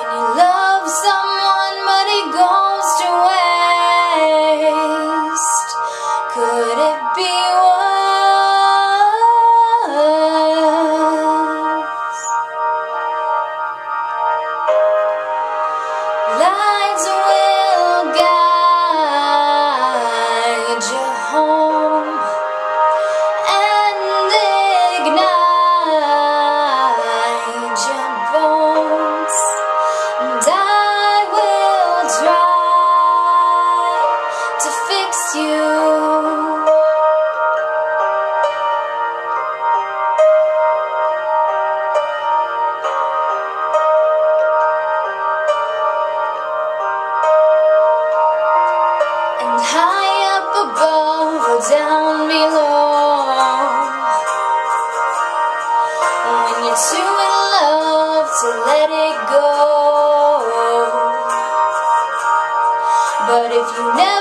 When you love too in love to let it go. But if you never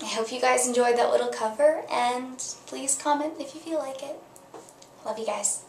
I hope you guys enjoyed that little cover, and please comment if you feel like it. Love you guys.